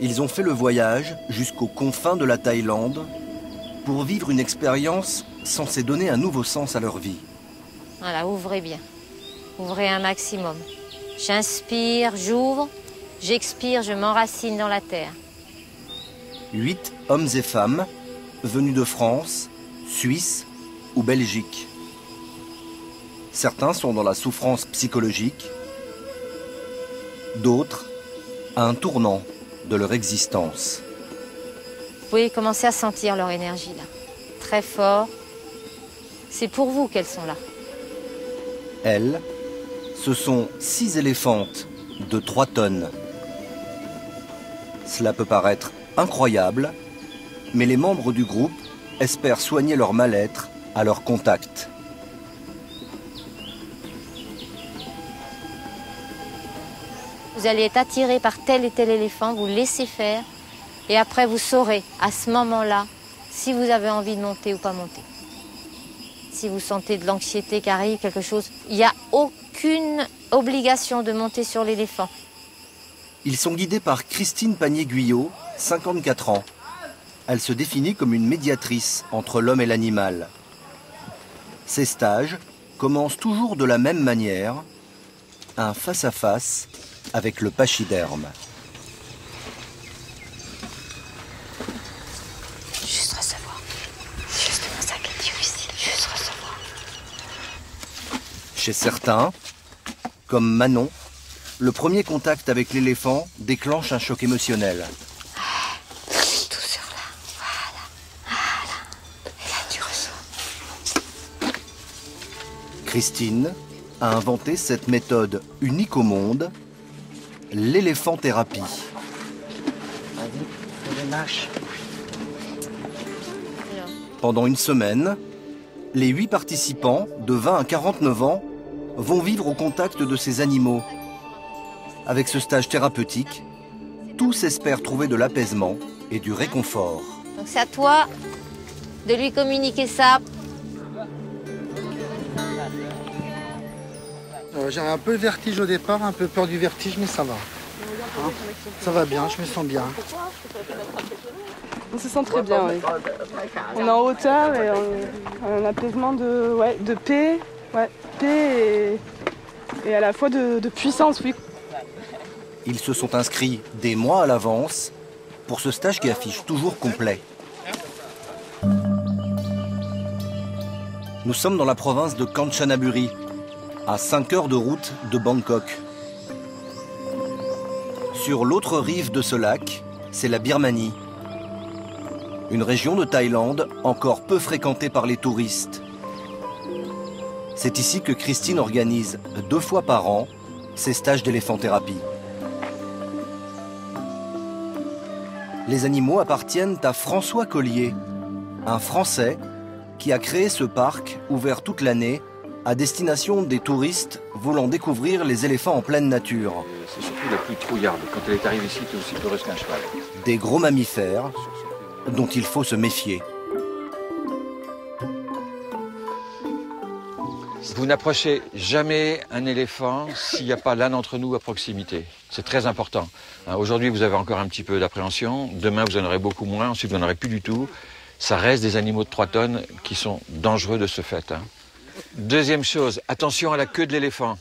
ils ont fait le voyage jusqu'aux confins de la Thaïlande pour vivre une expérience censée donner un nouveau sens à leur vie. Voilà, ouvrez bien. Ouvrez un maximum. J'inspire, j'ouvre, j'expire, je m'enracine dans la terre. Huit hommes et femmes venus de France, Suisse ou Belgique. Certains sont dans la souffrance psychologique, d'autres à un tournant de leur existence. Vous pouvez commencer à sentir leur énergie là. Très fort. C'est pour vous qu'elles sont là. Elles, ce sont six éléphantes de 3 tonnes. Cela peut paraître incroyable, mais les membres du groupe espèrent soigner leur mal-être à leur contact. Vous allez être attiré par tel et tel éléphant, vous laissez faire, et après vous saurez à ce moment-là si vous avez envie de monter ou pas monter. Si vous sentez de l'anxiété qui arrive, quelque chose, il n'y a aucune obligation de monter sur l'éléphant. Ils sont guidés par Christine Panier-Guyot, 54 ans. Elle se définit comme une médiatrice entre l'homme et l'animal. Ces stages commencent toujours de la même manière, un face-à-face avec le pachyderme. Juste recevoir. C'est justement ça qui est difficile, juste recevoir. Chez certains, comme Manon, le premier contact avec l'éléphant déclenche un choc émotionnel. Tout sur là, voilà, voilà. Et là tu ressens. Christine a inventé cette méthode unique au monde, l'éléphanthérapie. Pendant une semaine, les huit participants de 20 à 49 ans vont vivre au contact de ces animaux. Avec ce stage thérapeutique, tous espèrent trouver de l'apaisement et du réconfort. C'est à toi de lui communiquer ça. J'avais un peu le vertige au départ, un peu peur du vertige, mais ça va. Hein ça va bien, je me sens bien. On se sent très bien, oui. On est en hauteur et on- un apaisement de, ouais, de paix, ouais, paix et, et à la fois de, de puissance, oui. Ils se sont inscrits des mois à l'avance pour ce stage qui affiche toujours complet. Nous sommes dans la province de Kanchanaburi, à 5 heures de route de Bangkok. Sur l'autre rive de ce lac, c'est la Birmanie, une région de Thaïlande encore peu fréquentée par les touristes. C'est ici que Christine organise deux fois par an ses stages d'éléphanthérapie. Les animaux appartiennent à François Collier, un Français qui a créé ce parc ouvert toute l'année à destination des touristes voulant découvrir les éléphants en pleine nature. C'est surtout la pluie trouillarde. Quand elle est arrivée ici, tu es aussi peureuse qu'un cheval. Des gros mammifères dont il faut se méfier. Vous n'approchez jamais un éléphant s'il n'y a pas l'un d'entre nous à proximité. C'est très important. Hein, Aujourd'hui, vous avez encore un petit peu d'appréhension. Demain, vous en aurez beaucoup moins. Ensuite, vous n'en aurez plus du tout. Ça reste des animaux de 3 tonnes qui sont dangereux de ce fait. Deuxième chose, attention à la queue de l'éléphant.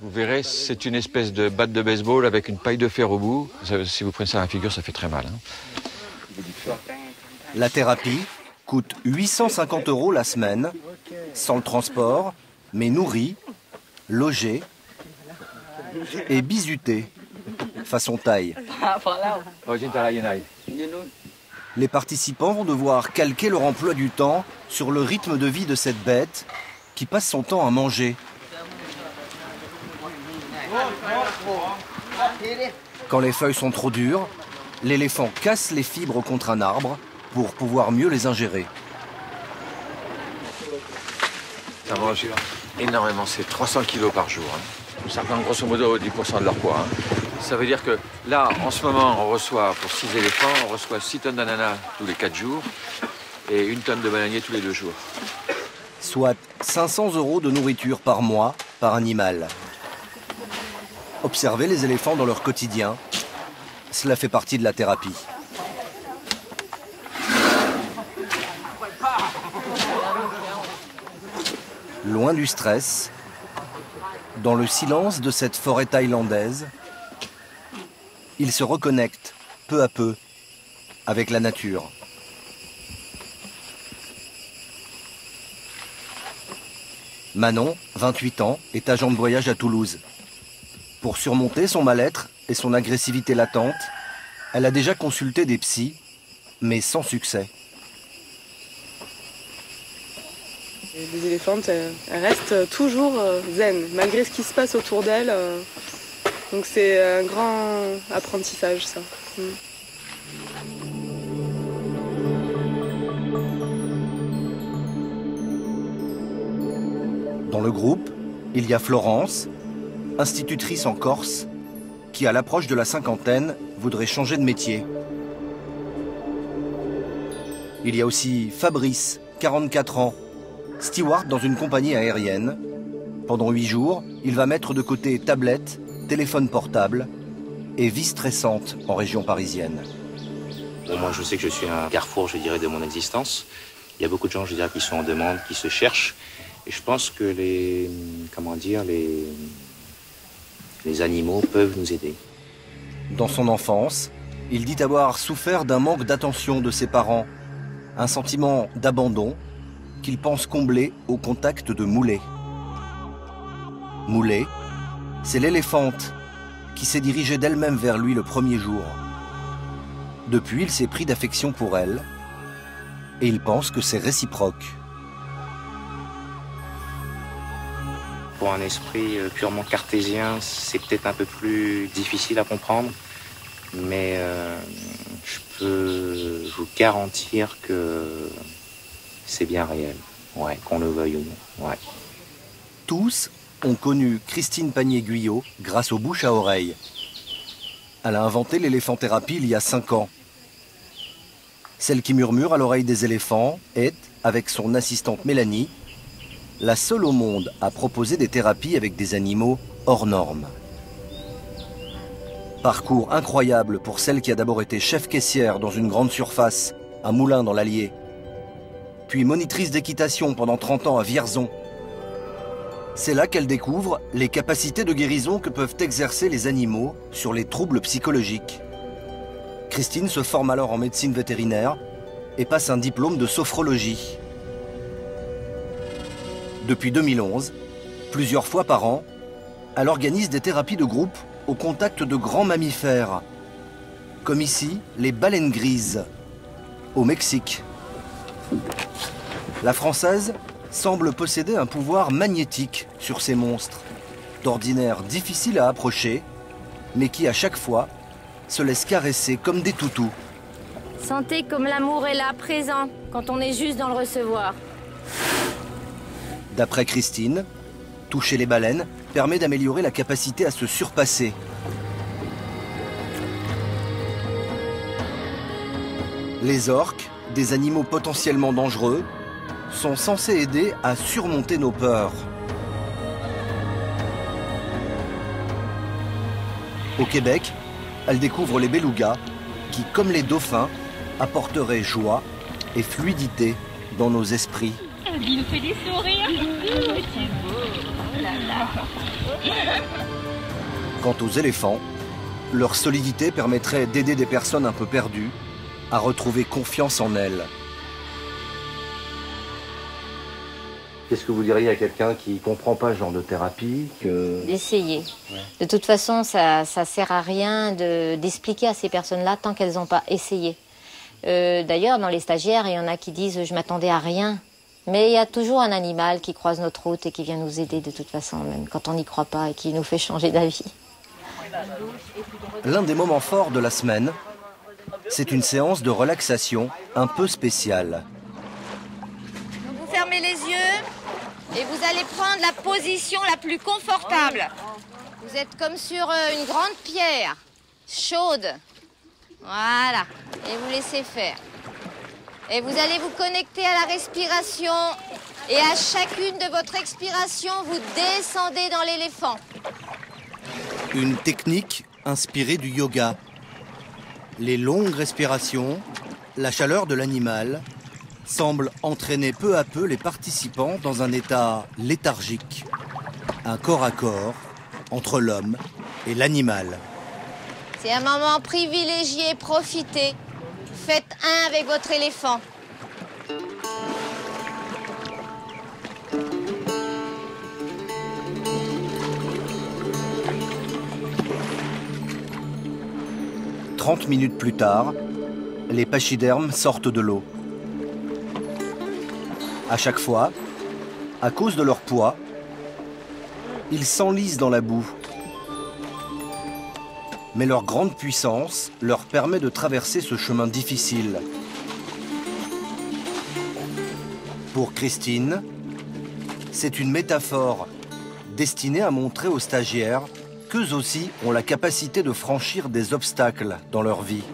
Vous verrez, c'est une espèce de batte de baseball avec une paille de fer au bout. Ça, si vous prenez ça à la figure, ça fait très mal. hein. La thérapie coûte 850 euros la semaine, sans le transport, mais nourri, logé et bisuté, façon taille. Les participants vont devoir calquer leur emploi du temps sur le rythme de vie de cette bête qui passe son temps à manger. Quand les feuilles sont trop dures, l'éléphant casse les fibres contre un arbre pour pouvoir mieux les ingérer. Ça mange énormément, c'est 300 kilos par jour. hein. Ça représente grosso modo 10% de leur poids. hein. Ça veut dire que là, en ce moment, on reçoit pour 6 éléphants, on reçoit 6 tonnes d'ananas tous les 4 jours et une tonne de bananier tous les 2 jours. Soit 500 euros de nourriture par mois par animal. Observez les éléphants dans leur quotidien. cela fait partie de la thérapie. Loin du stress, dans le silence de cette forêt thaïlandaise, il se reconnecte peu à peu avec la nature. Manon, 28 ans, est agent de voyage à Toulouse. Pour surmonter son mal-être et son agressivité latente, elle a déjà consulté des psys, mais sans succès. Les éléphantes, elles restent toujours euh, zen, malgré ce qui se passe autour d'elles. Euh. Donc c'est un grand apprentissage, ça. Le groupe, il y a Florence, institutrice en Corse, qui à l'approche de la cinquantaine voudrait changer de métier. Il y a aussi Fabrice, 44 ans, steward dans une compagnie aérienne. Pendant huit jours, il va mettre de côté tablette, téléphone portable et vie stressante en région parisienne. moi, je sais que je suis un carrefour, je dirais, de mon existence. Il y a beaucoup de gens, je dirais, qui sont en demande, qui se cherchent. Et je pense que les, comment dire, les, les animaux peuvent nous aider. Dans son enfance, il dit avoir souffert d'un manque d'attention de ses parents, un sentiment d'abandon qu'il pense combler au contact de Moulet. Moulet, c'est l'éléphante qui s'est dirigée d'elle-même vers lui le premier jour. Depuis, il s'est pris d'affection pour elle et il pense que c'est réciproque. Pour un esprit euh, purement cartésien, c'est peut-être un peu plus difficile à comprendre, mais euh, je peux vous garantir que c'est bien réel, ouais, qu'on le veuille ou non. Tous ont connu Christine Panier-Guyot grâce aux bouches à oreilles. Elle a inventé l'éléphanthérapie il y a cinq ans. Celle qui murmure à l'oreille des éléphants est, avec son assistante Mélanie, la seule au monde à proposer des thérapies avec des animaux hors normes. Parcours incroyable pour celle qui a d'abord été chef caissière dans une grande surface, à Moulin dans l'Allier, puis monitrice d'équitation pendant 30 ans à Vierzon. C'est là qu'elle découvre les capacités de guérison que peuvent exercer les animaux sur les troubles psychologiques. Christine se forme alors en médecine vétérinaire et passe un diplôme de sophrologie. Depuis 2011, plusieurs fois par an, elle organise des thérapies de groupe au contact de grands mammifères, comme ici les baleines grises, au Mexique. La Française semble posséder un pouvoir magnétique sur ces monstres, d'ordinaire difficiles à approcher, mais qui à chaque fois se laissent caresser comme des toutous. Sentez comme l'amour est là, présent, quand on est juste dans le recevoir. D'après Christine, toucher les baleines permet d'améliorer la capacité à se surpasser. Les orques, des animaux potentiellement dangereux, sont censés aider à surmonter nos peurs. Au Québec, elle découvre les belugas qui, comme les dauphins, apporteraient joie et fluidité dans nos esprits. Il nous fait des sourires. C'est beau. Oh là là. Quant aux éléphants, leur solidité permettrait d'aider des personnes un peu perdues à retrouver confiance en elles. Qu'est-ce que vous diriez à quelqu'un qui ne comprend pas ce genre de thérapie que... D'essayer. De toute façon, ça ne sert à rien d'expliquer à ces personnes-là tant qu'elles n'ont pas essayé. Euh, D'ailleurs, dans les stagiaires, il y en a qui disent « je m'attendais à rien ». Mais il y a toujours un animal qui croise notre route et qui vient nous aider de toute façon, même quand on n'y croit pas et qui nous fait changer d'avis. L'un des moments forts de la semaine, c'est une séance de relaxation un peu spéciale. Vous fermez les yeux et vous allez prendre la position la plus confortable. Vous êtes comme sur euh, une grande pierre, chaude. Voilà. Et vous laissez faire. Et vous allez vous connecter à la respiration. Et à chacune de votre expiration, vous descendez dans l'éléphant. Une technique inspirée du yoga. Les longues respirations, la chaleur de l'animal semblent entraîner peu à peu les participants dans un état léthargique, un corps à corps entre l'homme et l'animal. C'est un moment privilégié, profitez. Faites un avec votre éléphant. Trente minutes plus tard, les pachydermes sortent de l'eau. À chaque fois, à cause de leur poids, ils s'enlisent dans la boue. Mais leur grande puissance leur permet de traverser ce chemin difficile. Pour Christine, c'est une métaphore destinée à montrer aux stagiaires qu'eux aussi ont la capacité de franchir des obstacles dans leur vie.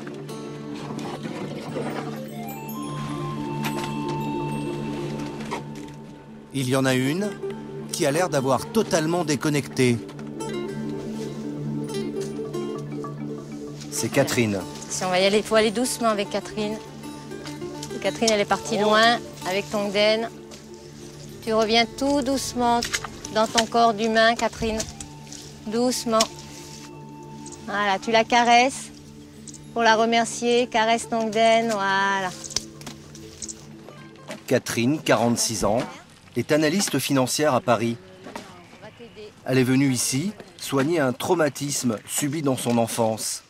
Il y en a une qui a l'air d'avoir totalement déconnecté. C'est Catherine. Si on va y aller, il faut aller doucement avec Catherine. Catherine, elle est partie loin avec Tongden. Tu reviens tout doucement dans ton corps d'humain, Catherine. Doucement. Voilà, tu la caresses pour la remercier. Caresse Tongden, voilà. Catherine, 46 ans, est analyste financière à Paris. Elle est venue ici soigner un traumatisme subi dans son enfance.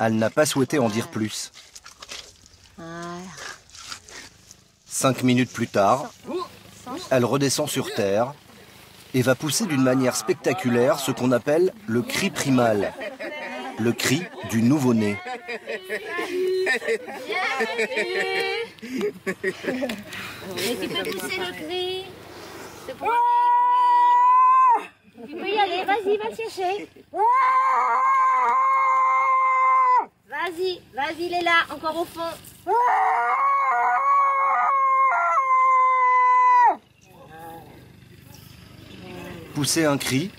Elle n'a pas souhaité en dire plus. Cinq minutes plus tard, elle redescend sur Terre et va pousser d'une manière spectaculaire ce qu'on appelle le cri primal, le cri du nouveau-né. Tu peux y aller, vas-y, va. Vas-y, vas-y, il est là, encore au fond. Pousser un cri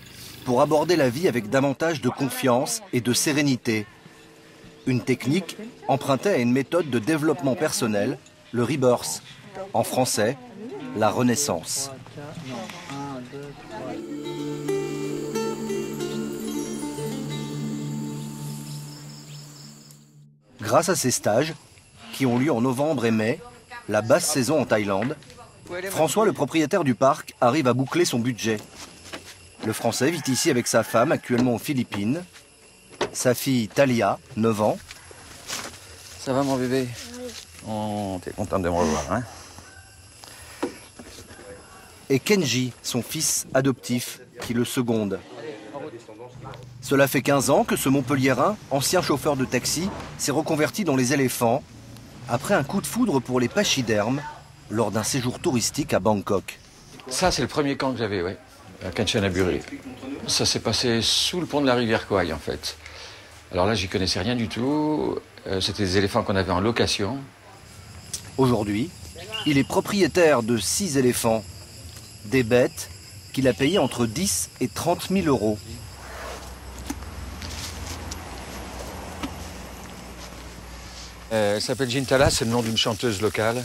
pour aborder la vie avec davantage de confiance et de sérénité. Une technique empruntée à une méthode de développement personnel, le rebirth. En français, la renaissance. Grâce à ces stages, qui ont lieu en novembre et mai, la basse saison en Thaïlande, François, le propriétaire du parc, arrive à boucler son budget. Le Français vit ici avec sa femme, actuellement aux Philippines, sa fille Talia, 9 ans, Ça va mon bébé? Oh, t'es contente de me revoir, hein? Et Kenji, son fils adoptif, qui le seconde. Cela fait 15 ans que ce Montpelliérain, ancien chauffeur de taxi, s'est reconverti dans les éléphants après un coup de foudre pour les pachydermes lors d'un séjour touristique à Bangkok. Ça, c'est le premier camp que j'avais, ouais, à Kanchanaburi. Ça s'est passé sous le pont de la rivière Kouai, en fait. Alors là, j'y connaissais rien du tout. Euh, C'était des éléphants qu'on avait en location. Aujourd'hui, il est propriétaire de 6 éléphants, des bêtes qu'il a payées entre 10 et 30 000 euros. Euh, elle s'appelle Gintala, c'est le nom d'une chanteuse locale.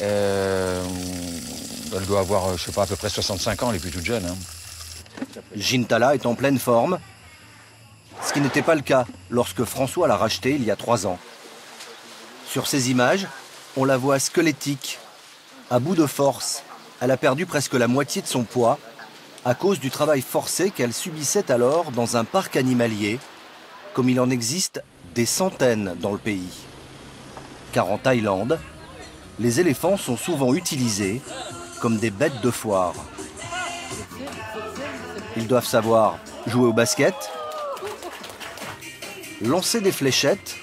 Euh, elle doit avoir, euh, je sais pas, à peu près 65 ans, elle est plus toute jeune. hein. Gintala est en pleine forme, ce qui n'était pas le cas lorsque François l'a racheté il y a trois ans. Sur ces images, on la voit squelettique, à bout de force. Elle a perdu presque la moitié de son poids à cause du travail forcé qu'elle subissait alors dans un parc animalier, comme il en existe des centaines dans le pays. Car en Thaïlande, les éléphants sont souvent utilisés comme des bêtes de foire. Ils doivent savoir jouer au basket, lancer des fléchettes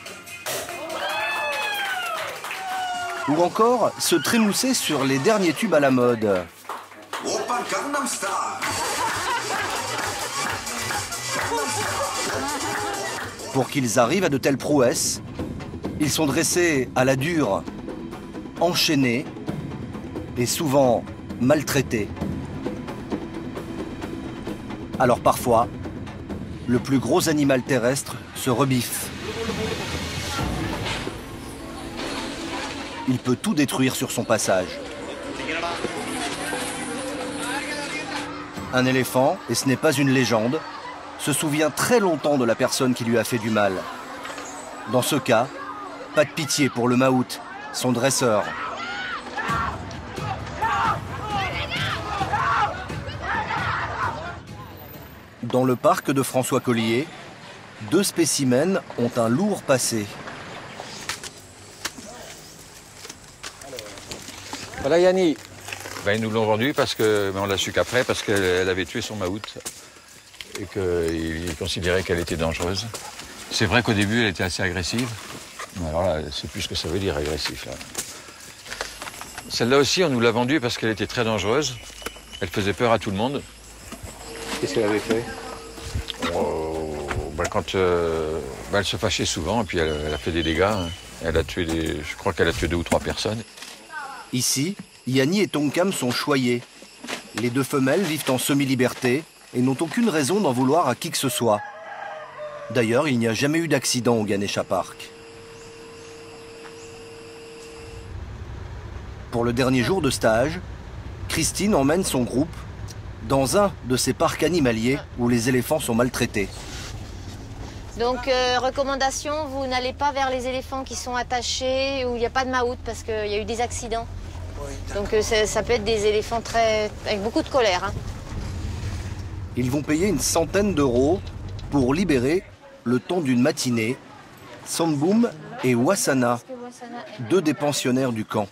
ou encore se trémousser sur les derniers tubes à la mode. Pour qu'ils arrivent à de telles prouesses, ils sont dressés à la dure, enchaînés et souvent maltraités. Alors parfois, le plus gros animal terrestre se rebiffe. Il peut tout détruire sur son passage. Un éléphant, et ce n'est pas une légende, se souvient très longtemps de la personne qui lui a fait du mal. Dans ce cas, pas de pitié pour le maout, son dresseur. Dans le parc de François Collier, deux spécimens ont un lourd passé. Voilà Yanni. Ben, ils nous l'ont vendu parce que, mais on l'a su qu'après parce qu'elle avait tué son maout et qu'il considérait qu'elle était dangereuse. C'est vrai qu'au début elle était assez agressive. Mais alors là, c'est plus ce que ça veut dire agressif. là. Celle-là aussi, on nous l'a vendue parce qu'elle était très dangereuse. Elle faisait peur à tout le monde. Qu'est-ce qu'elle avait fait? Oh, ben, quand euh, ben, elle se fâchait souvent et puis elle, elle a fait des dégâts. hein. Elle a tué des, je crois qu'elle a tué deux ou trois personnes. Ici, Yanni et Tonkam sont choyés. Les deux femelles vivent en semi-liberté et n'ont aucune raison d'en vouloir à qui que ce soit. D'ailleurs, il n'y a jamais eu d'accident au Ganesha Park. Pour le dernier jour de stage, Christine emmène son groupe dans un de ces parcs animaliers où les éléphants sont maltraités. Donc, euh, recommandation, vous n'allez pas vers les éléphants qui sont attachés où il n'y a pas de maout parce qu'il y a eu des accidents. Donc, euh, ça, ça peut être des éléphants très avec beaucoup de colère. hein. Ils vont payer une centaine d'euros pour libérer, le temps d'une matinée, Samboum et Wasana, deux des pensionnaires du camp.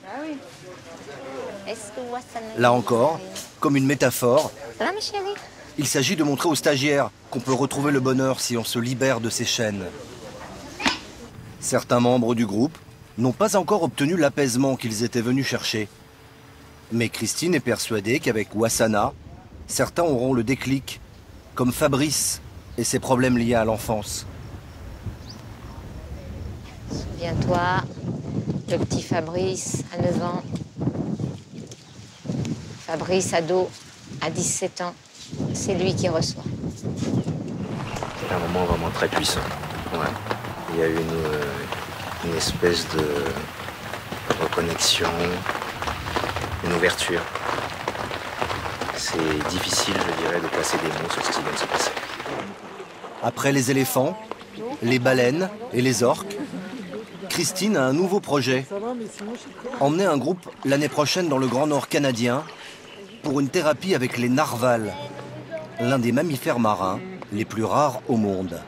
Là encore, comme une métaphore, il s'agit de montrer aux stagiaires qu'on peut retrouver le bonheur si on se libère de ces chaînes. Certains membres du groupe n'ont pas encore obtenu l'apaisement qu'ils étaient venus chercher. Mais Christine est persuadée qu'avec Wasana, certains auront le déclic, comme Fabrice et ses problèmes liés à l'enfance. Souviens-toi, le petit Fabrice à 9 ans. Fabrice ado à 17 ans. C'est lui qui reçoit. C'était un moment vraiment très puissant. Ouais. Il y a eu une, euh, une espèce de reconnexion, une ouverture. C'est difficile, je dirais, de placer des mots sur ce qui vient de se passer. Après les éléphants, les baleines et les orques, Christine a un nouveau projet. Emmener un groupe l'année prochaine dans le Grand Nord canadien pour une thérapie avec les narvals, l'un des mammifères marins les plus rares au monde.